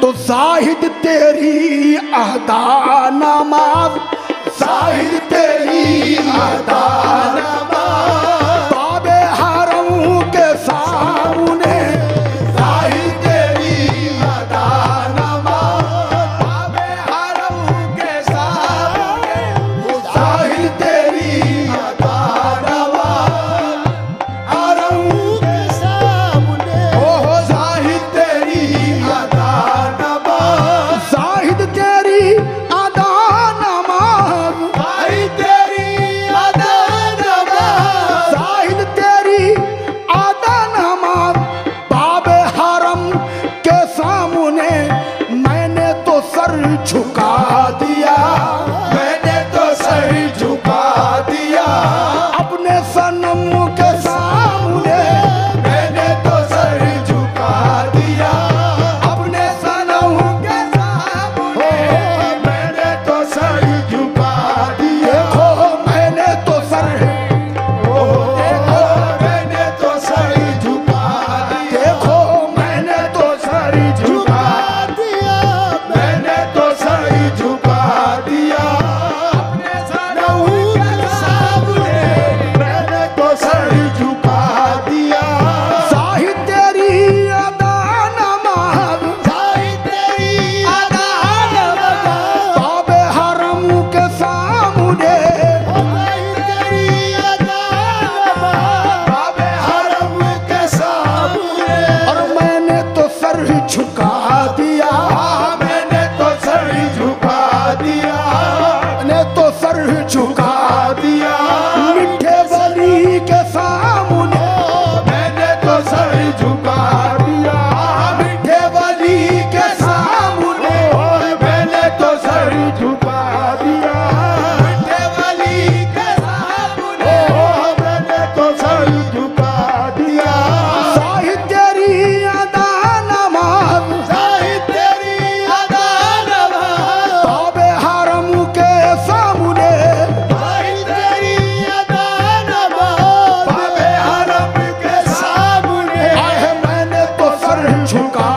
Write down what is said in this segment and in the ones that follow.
तो जाहिद तेरी अहदा नमाज़ जाहिद तेरी अहदा नमाज़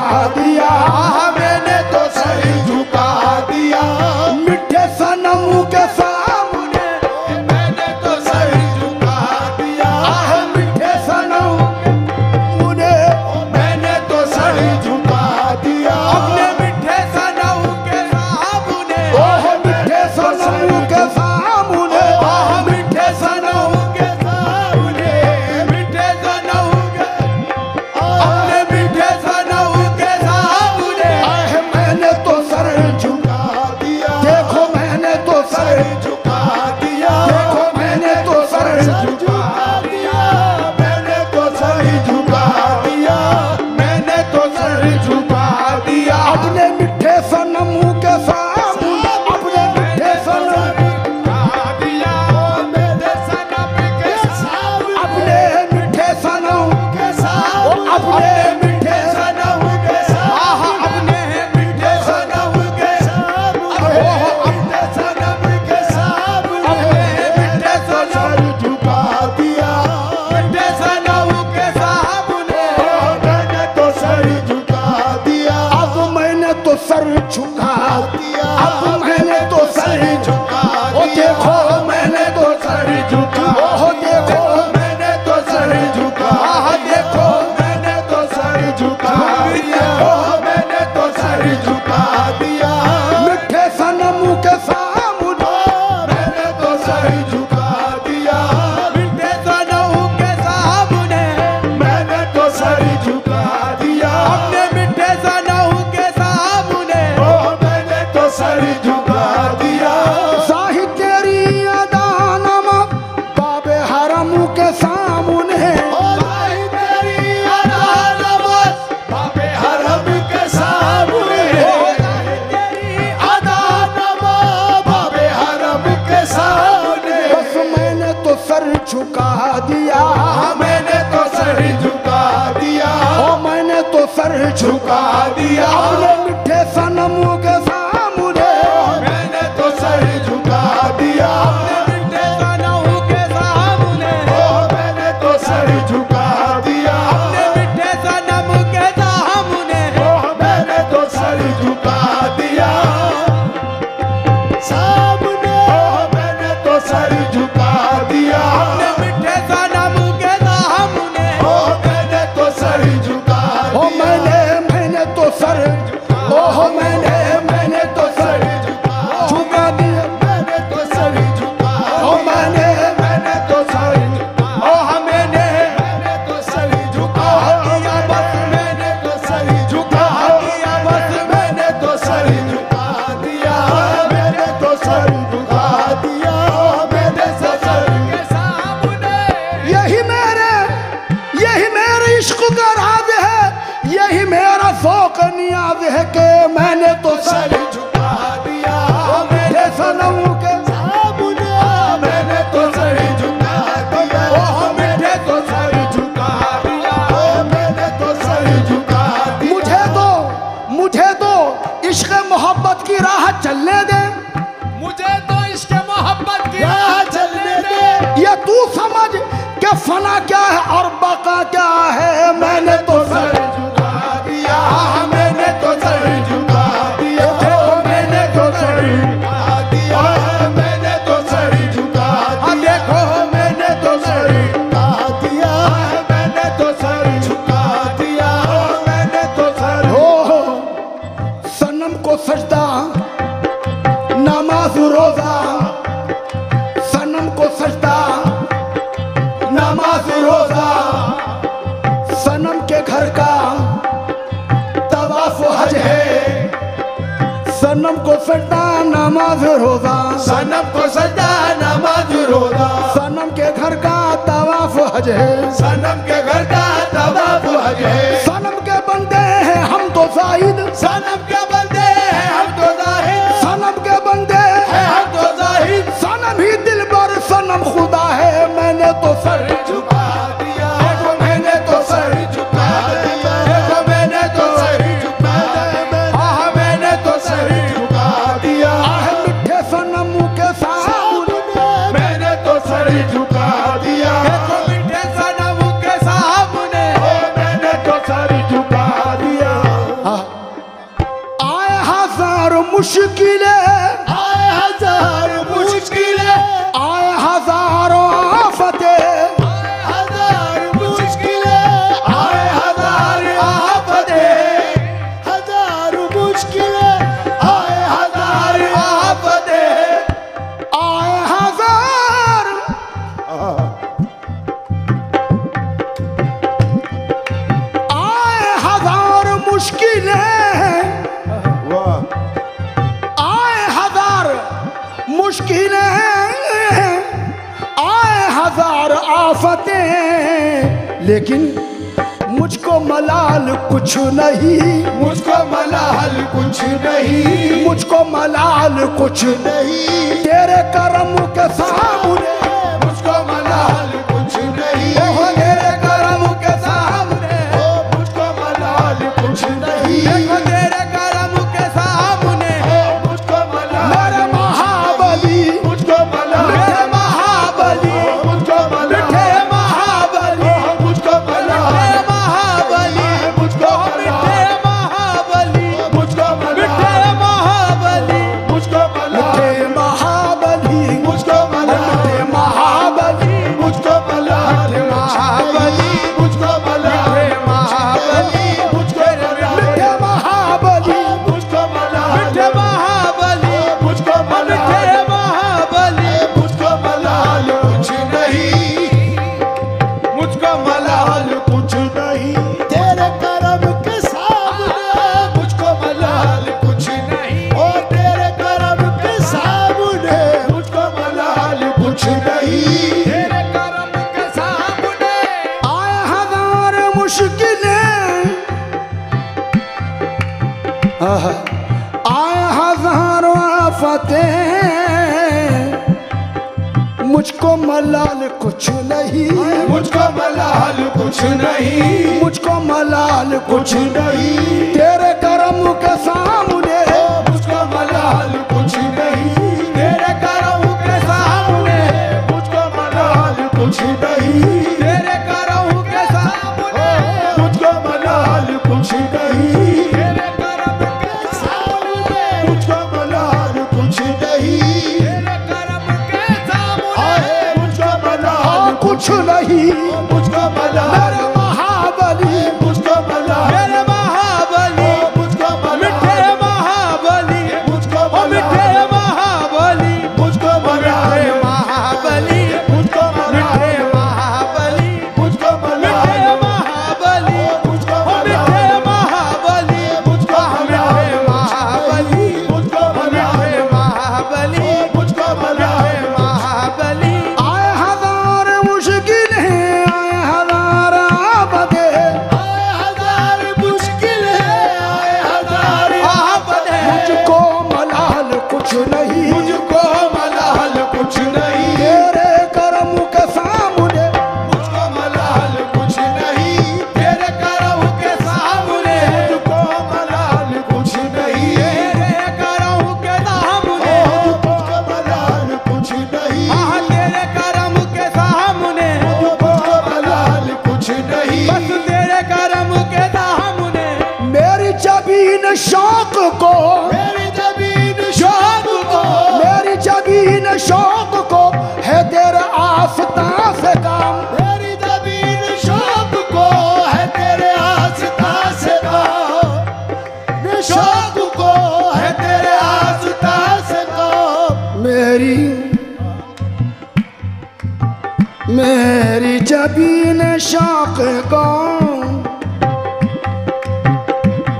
Adriano. झुका दिया। मैंने तो सर झुका दिया। ओ मैंने तो सर झुका दिया। मिठे नमाज़ रोजा। सनम को सजा नमाज़ रोजा। सनम के घर का तवाफ हज है। सनम के घर का तवाफ हज है। सनम के बंदे हैं हम तो शाहिद सन लेकिन मुझको मलाल कुछ नहीं। मुझको मलाल कुछ नहीं। मुझको मलाल कुछ नहीं। तेरे कर्म के सामने हज़ारों आफतें। मुझको मलाल कुछ नहीं। मुझको मलाल कुछ नहीं। मुझको मलाल कुछ नहीं। तेरे करम के सामने। मुझको मलाल कुछ नहीं। तेरे करम के सामने। मुझको मलाल कुछ नहीं। मेरी मेरी जबीन शाख गाँव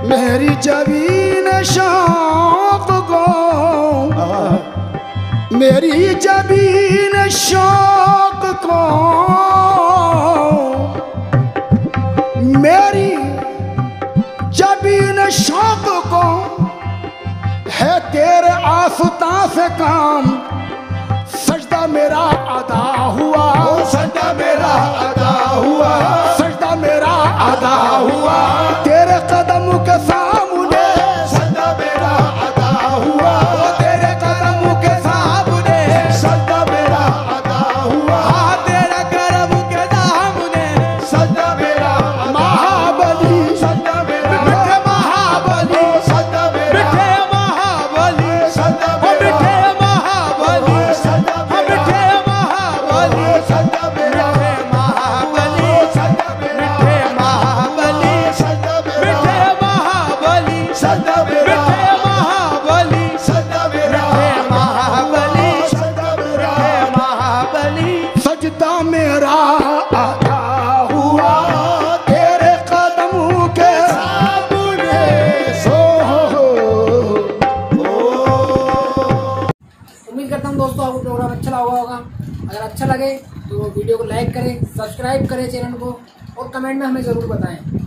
मेरी जबीन शाख गाँव मेरी जबीन शाख गाँव मेरी जबीन शाख वास्ता से काम। सजदा मेरा अदा हुआ। सजदा मेरा अदा हुआ। सब्सक्राइब करें चैनल को और कमेंट में हमें ज़रूर बताएँ।